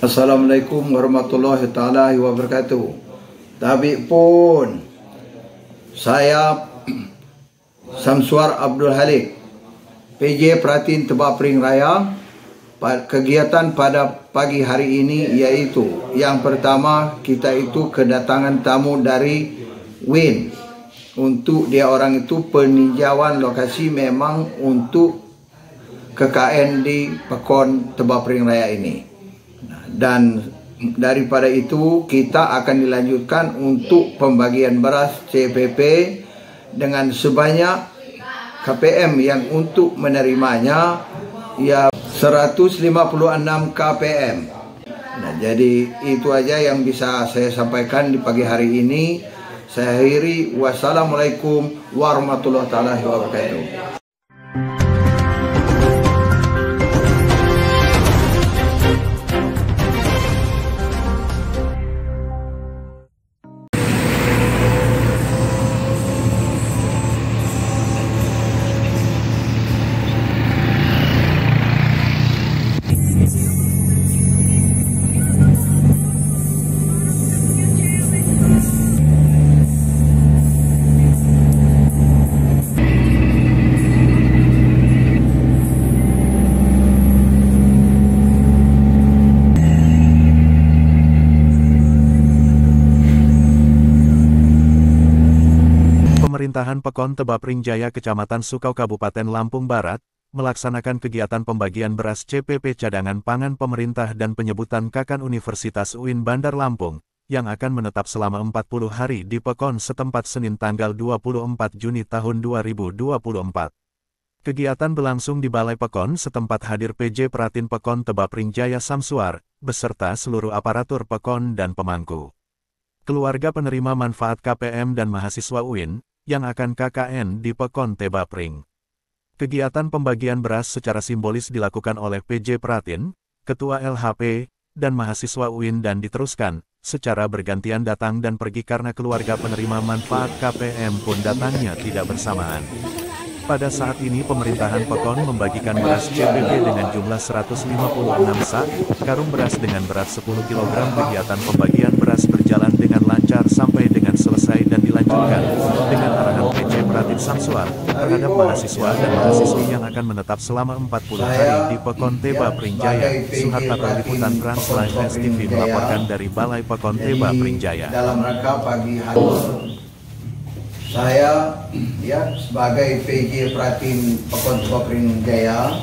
Assalamualaikum warahmatullahi taala wabarakatuh. Tapi pun saya Samsuar Abdul Halik PJ Pratin Tebak Pering Raya kegiatan pada pagi hari ini yaitu yang pertama kita itu kedatangan tamu dari WIN untuk dia orang itu peninjauan lokasi memang untuk KKN di Pekon Tebak Pering Raya ini dan daripada itu kita akan dilanjutkan untuk pembagian beras CPP dengan sebanyak KPM yang untuk menerimanya ya 156 KPM. Nah, jadi itu aja yang bisa saya sampaikan di pagi hari ini. Saya akhiri wassalamualaikum warahmatullahi wabarakatuh. Pemerintahan Pekon Tebapring Jaya Kecamatan Sukau Kabupaten Lampung Barat, melaksanakan kegiatan pembagian beras CPP cadangan pangan pemerintah dan penyebutan Kakan Universitas UIN Bandar Lampung, yang akan menetap selama 40 hari di Pekon setempat Senin tanggal 24 Juni tahun 2024. Kegiatan berlangsung di Balai Pekon setempat hadir PJ Pratin Pekon Tebapring Jaya Samsuar, beserta seluruh aparatur Pekon dan pemangku. Keluarga penerima manfaat KPM dan mahasiswa UIN, yang akan KKN di Pekon Tebapring. Kegiatan pembagian beras secara simbolis dilakukan oleh PJ Pratin, Ketua LHP, dan mahasiswa UIN dan diteruskan, secara bergantian datang dan pergi karena keluarga penerima manfaat KPM pun datangnya tidak bersamaan. Pada saat ini pemerintahan Pekon membagikan beras CPP dengan jumlah 156 sak, karung beras dengan berat 10 kg kegiatan pembagian beras berjalan dengan lancar sampai dengan selesai dan dilanjutkan, Pratin Samsuar, terhadap mahasiswa dan mahasiswi yang akan menetap selama 40 hari di Pekon Teba Prinjaya. Suharta Liputan Trans Live STV melaporkan dari Balai Pekon Teba Prinjaya. Dalam rangka pagi hari saya ya sebagai PJ Pratin Pekon Sopring Jaya.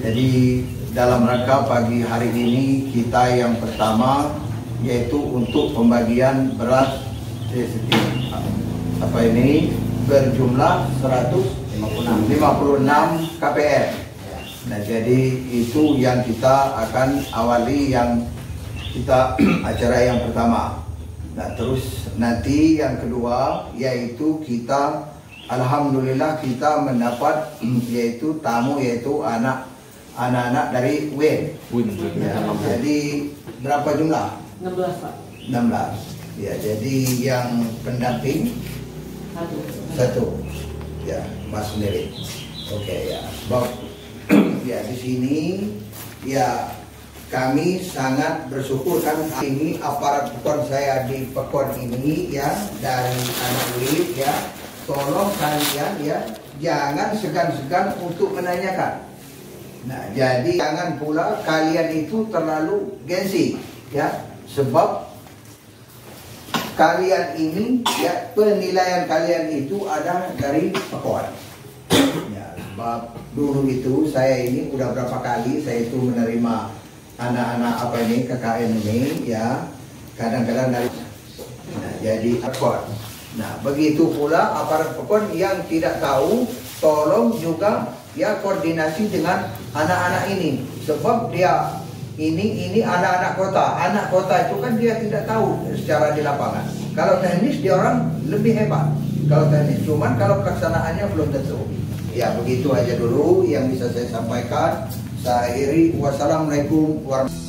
Jadi dalam rangka pagi hari ini kita yang pertama yaitu untuk pembagian beras apa ini berjumlah 156 KPM. Nah, jadi itu yang kita akan awali yang kita acara yang pertama. Nah terus nanti yang kedua yaitu kita Alhamdulillah kita mendapat yaitu tamu yaitu anak anak-anak dari WIN. WIN. Ya, jadi berapa jumlah? 16 Pak. 16. Ya, jadi yang pendamping satu. Satu. Ya, Mas sendiri. Oke okay, ya. Sebab ya di sini ya kami sangat bersyukur kan ini aparat pekon saya di pekon ini ya dari anak Wid ya tolong kalian ya jangan segan-segan untuk menanyakan nah jadi jangan pula kalian itu terlalu gengsi ya sebab kalian ini ya penilaian kalian itu ada dari pekon ya sebab dulu itu saya ini udah berapa kali saya itu menerima anak-anak apa ini KKN ini ya. Kadang-kadang dari nah, jadi akor. Nah begitu pula aparat pekon yang tidak tahu tolong juga ya koordinasi dengan anak-anak ini. Sebab dia ini ini anak-anak kota. Anak kota itu kan dia tidak tahu secara di lapangan. Kalau teknis dia orang lebih hebat. Kalau teknis. Cuman kalau pelaksanaannya belum tentu. Ya begitu aja dulu yang bisa saya sampaikan. Saya akhiri. Wassalamualaikum warahmatullahi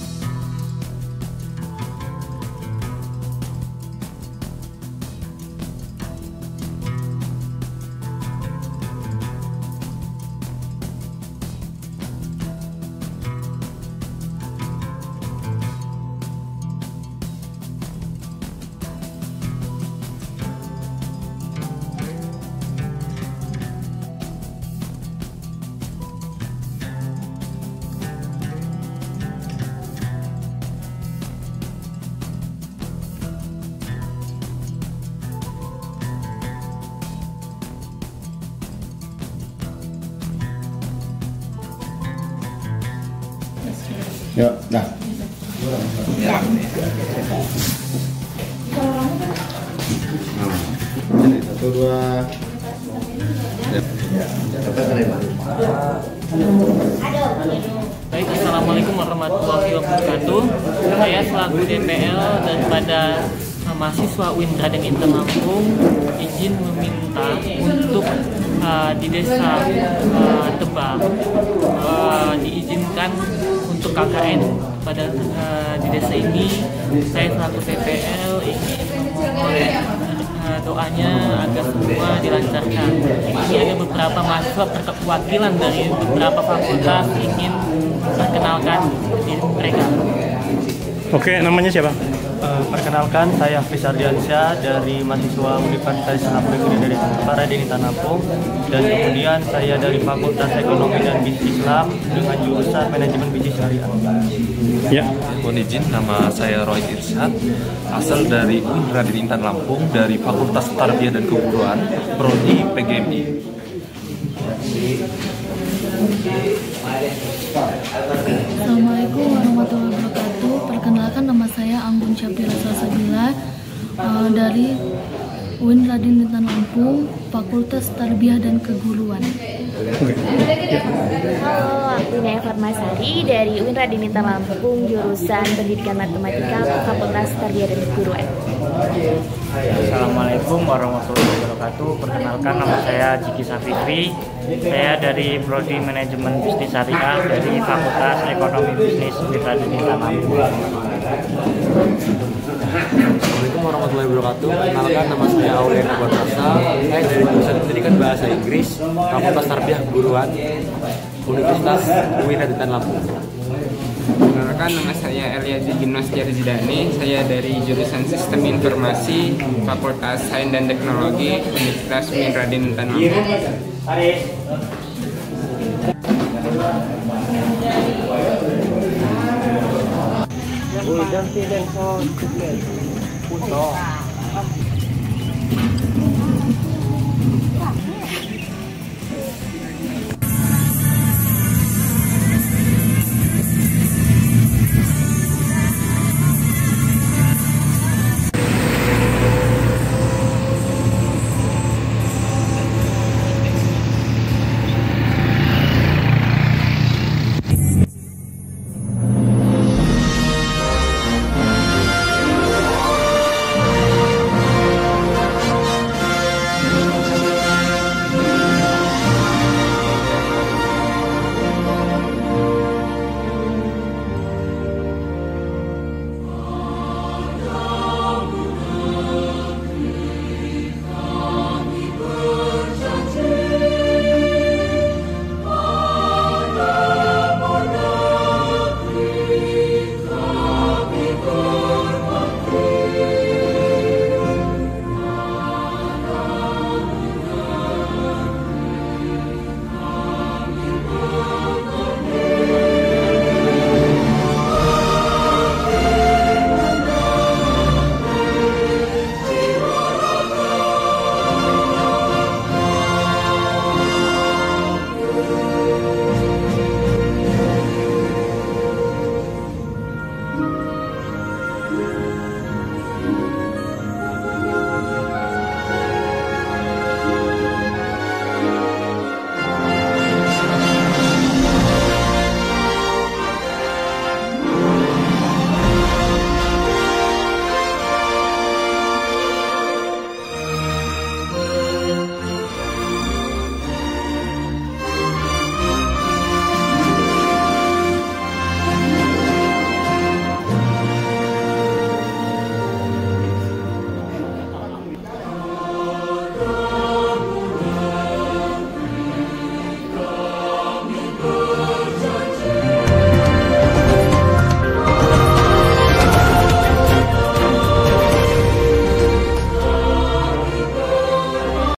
dah. Nah, ini satu dua. Terima. Baik, Assalamualaikum warahmatullahi wabarakatuh. Saya selaku DPL daripada uh, mahasiswa UIN Raden Intan Lampung izin meminta untuk uh, di desa uh, Tebang KKN pada uh, di desa ini saya selaku DPL ingin memohon uh, doanya agar semua dilancarkan. Ini ada beberapa mahasiswa perwakilan dari beberapa fakultas ingin memperkenalkan diri mereka. Oke, namanya siapa? Eh, perkenalkan, saya Hafiz Ardiansyah dari mahasiswa Universitas Islam Negeri dari Paradini Tanampung dan kemudian saya dari Fakultas Ekonomi dan Bisnis Islam dengan jurusan Manajemen Bisnis Syariah. Ya. Mohon izin, nama saya Roy Irsyad, asal dari UIN Raden Intan Lampung, dari Fakultas Tarbiyah dan Keguruan, Prodi PGMI. Assalamualaikum warahmatullahi wabarakatuh. Saya Anggun Syafira Salsabila eh, dari UIN Raden Intan Lampung, Fakultas Tarbiyah dan Keguruan. Halo, aku Naya Farmasari dari UIN Raden Intan Lampung, jurusan Pendidikan Matematika, Fakultas Tarbiyah dan Keguruan. Assalamualaikum warahmatullahi wabarakatuh. Perkenalkan nama saya Jiki Safitri. Saya dari Prodi Manajemen Bisnis Syariah dari Fakultas Ekonomi Bisnis Universitas Lampung. Assalamualaikum warahmatullahi wabarakatuh. Perkenalkan nama saya Aurena Bonasa. Saya dari jurusan Pendidikan Bahasa Inggris, Fakultas Tarbiyah Keguruan, Universitas UIN Raden Lampung. Perkenalkan nama saya Eliazi Gimnas Jarzidani. Saya dari jurusan Sistem Informasi, Fakultas Sains dan Teknologi, Universitas UIN Raden Intan Lampung. dan tidak so,